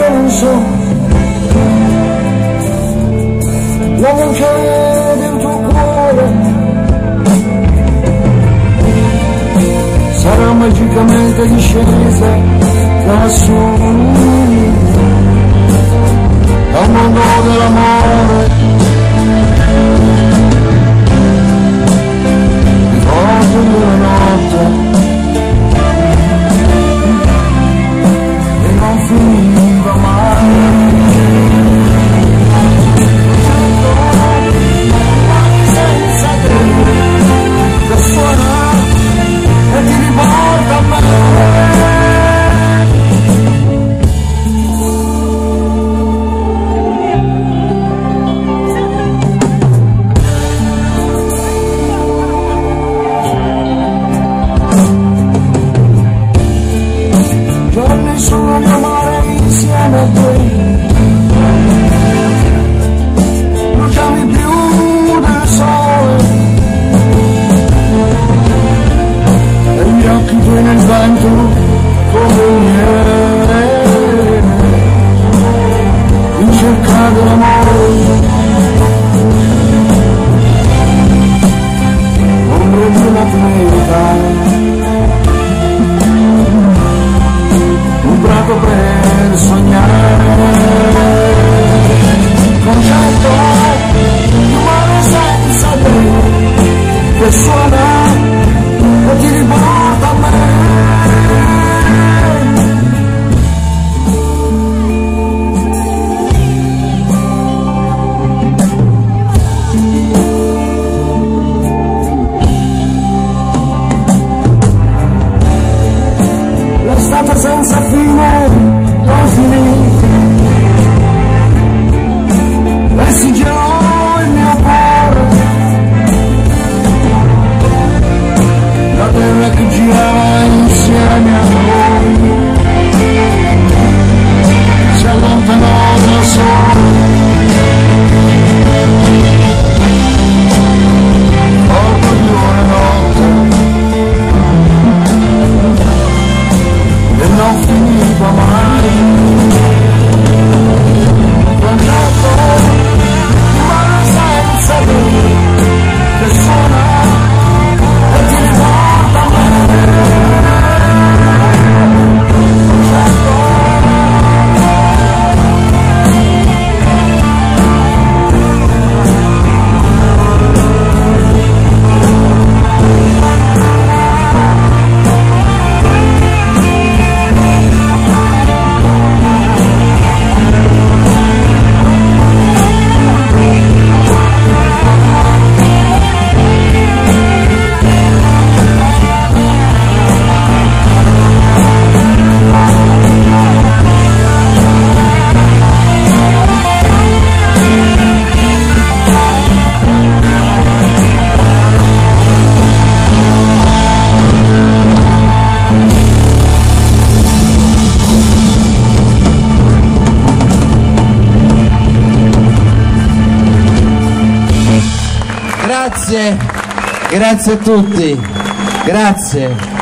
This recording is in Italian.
io non so. La mancare del tuo cuore sarà magicamente discesa da sua I'm a Grazie, grazie a tutti, grazie.